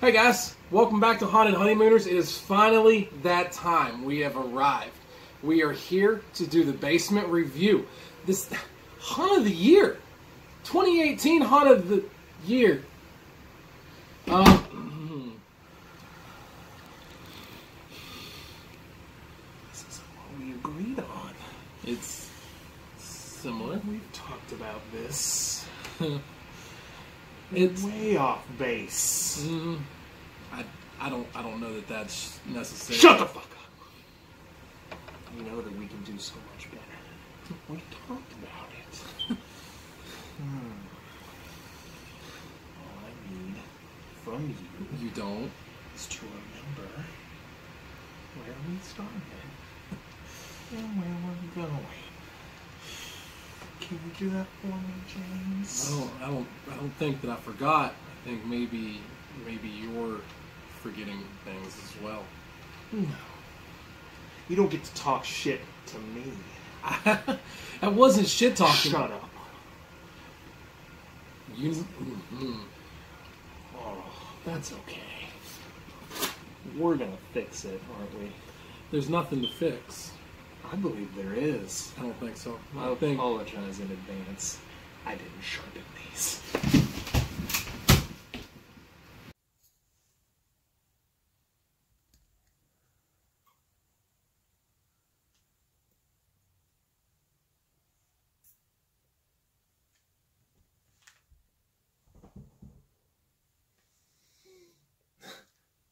Hey guys, welcome back to Haunted Honeymooners. It is finally that time. We have arrived. We are here to do the basement review. This Haunt of the Year, 2018 Haunt of the Year. Um, This is what we agreed on. it's similar. We've talked about this. It's way off base. mm, I I don't I don't know that that's necessary. Shut the fuck up. You know that we can do so much better. We talked about it. hmm. All I need from you You don't. is to remember where we started and where we're going. Can you do that for me, James? I don't, I don't, I don't think that I forgot. I think maybe, maybe you're forgetting things as well. No. You don't get to talk shit to me. I wasn't shit talking. Shut up. You, mhm. Oh, that's okay. We're gonna fix it, aren't we? There's nothing to fix. I believe there is. I don't think so. I I think apologize in advance. I didn't sharpen these.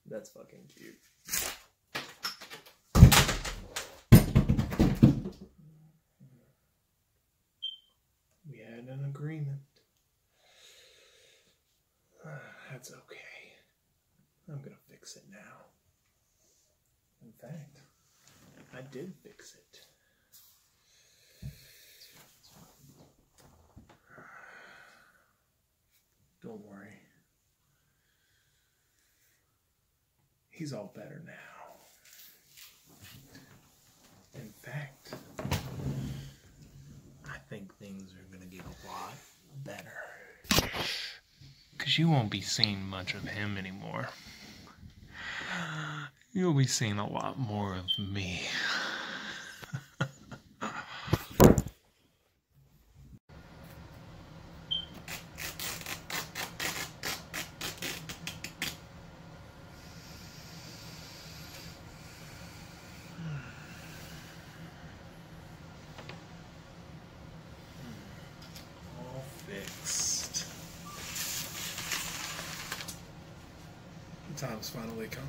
That's fucking cute. We had an agreement. That's okay. I'm gonna fix it now. In fact, I did fix it. Don't worry. He's all better now. In fact, I think things are gonna get a lot better. Because you won't be seeing much of him anymore. You'll be seeing a lot more of me. Time's finally come.